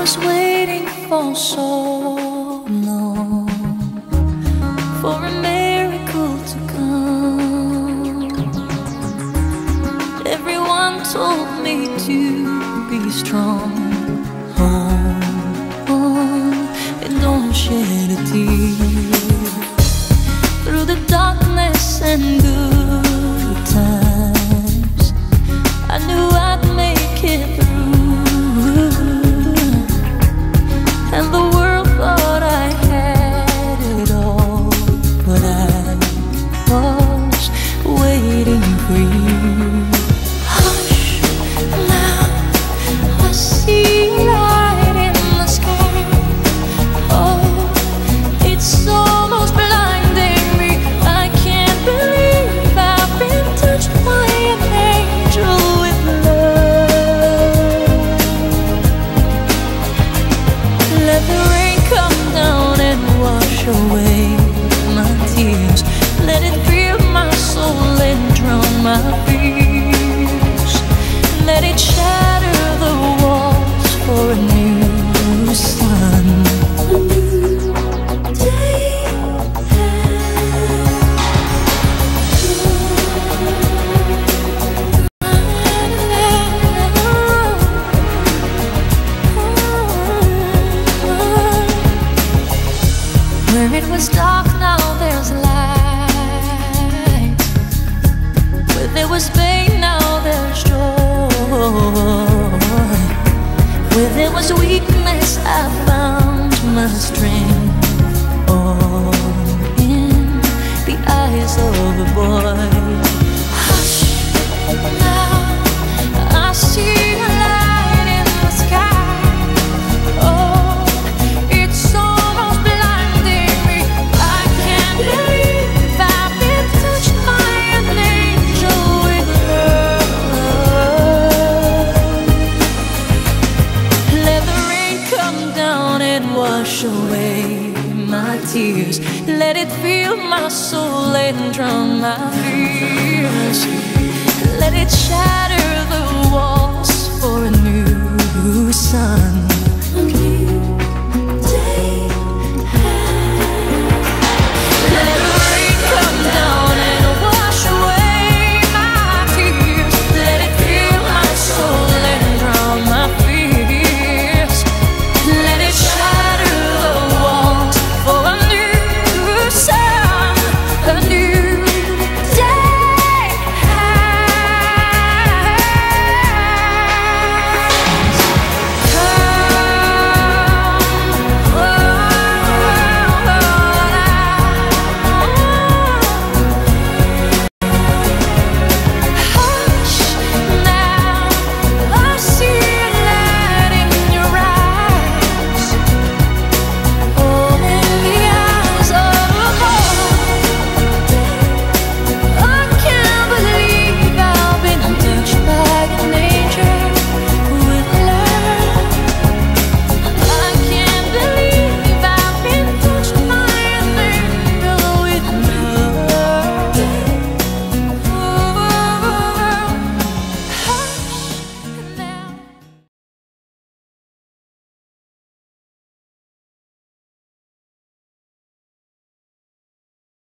was waiting for so long for a miracle to come. Everyone told me to be strong. Hold on and don't shed a tear. Through the darkness and good Hush, now I see light in the sky. Oh, it's almost blinding me. I can't believe I've been touched by an angel with love. Let the rain come down and wash away my tears. Let it fill my soul Where it was dark, now there's light. Where there was pain, now there's joy. Where there was weakness, I found my strength. All in the eyes of a boy. Tears. Let it fill my soul and drown my fears. Let it shatter